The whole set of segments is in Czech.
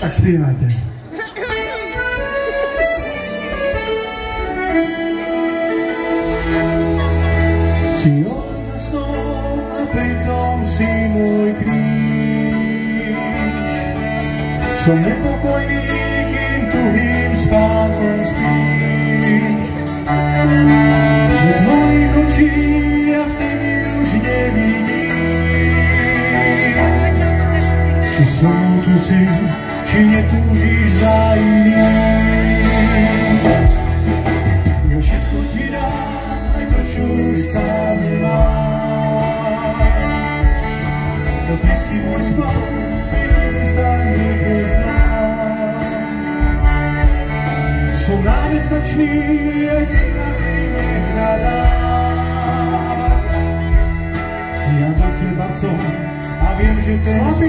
Tak zpívajte. Si on zasnul a pritom si môj kríž. Som nepokojný, kým tuhým spánkom spím. Do tvojich očí ja vtedy už nevidím. Či som tu si, či netúžiš za iným. Ja všetko ti dám, aj to, čo už sám nemám. No ty si spol, ktorý sa nepoznám. Som námesačný, aj keď na nehľadám. Ja na teba som a viem, že ten Chlapi,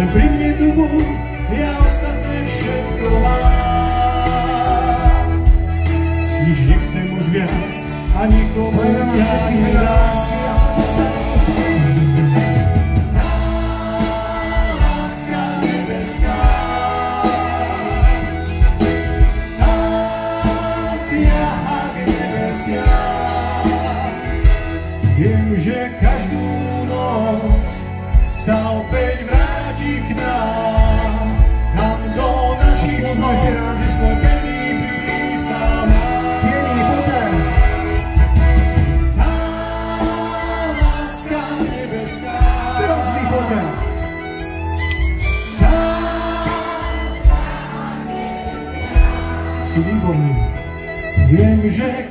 Neprimitu ja ostatecznie kola. I żyć się już więc, a nikomu nie zabiera. Wiem, że każdą noc Sał Si výborný. Viem, že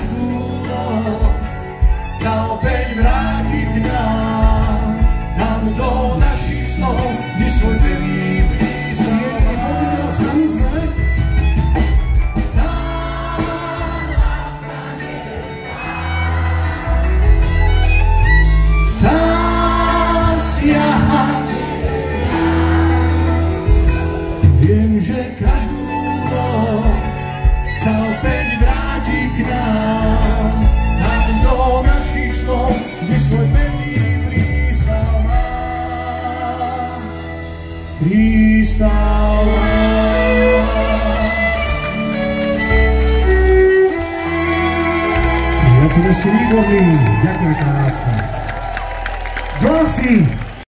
Παιδιά, γράτικνα, αντονασίστω γι' σου η μεγιδριστάω, πριστάω. Καλησπέρα στους λίγους, γιατί